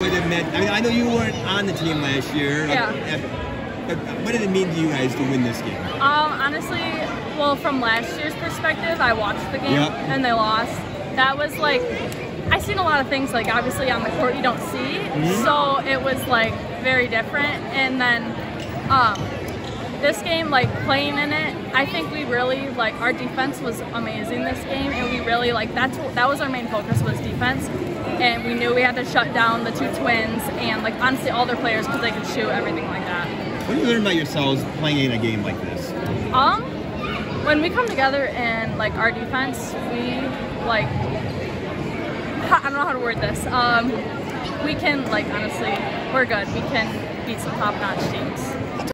What it meant. I mean, I know you weren't on the team last year. Yeah. But what did it mean to you guys to win this game? Um, honestly, well, from last year's perspective, I watched the game Yep. and they lost. That was like, I seen a lot of things like obviously on the court you don't see, Mm-hmm. so it was like very different. And then um, this game, like playing in it, I think we really like our defense was amazing this game, and we really like that's what that was our main focus was defense. And we knew we had to shut down the two twins and like honestly all their players because they could shoot everything like that. What do you learn about yourselves playing in a game like this? Um, when we come together and like our defense, we like I don't know how to word this. Um, we can like honestly, we're good. We can beat some top-notch teams.